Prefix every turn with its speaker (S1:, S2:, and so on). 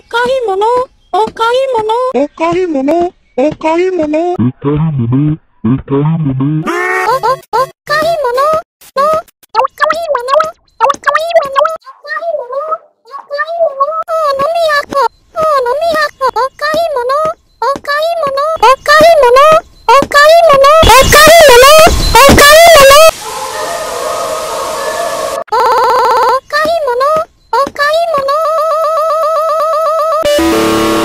S1: お買い物、お買い物。
S2: お買い物、お買い物。
S3: お買い物、お買い物。お、お、お。you